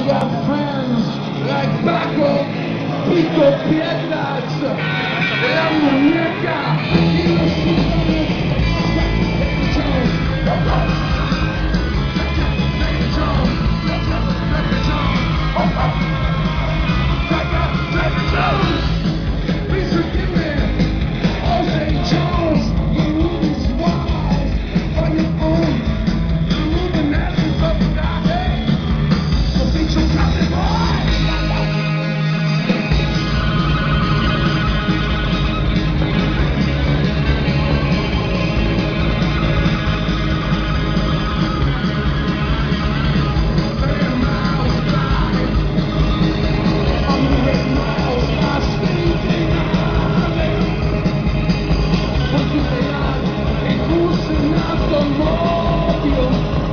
We got friends like Paco, Pico Piedras, Gotcha!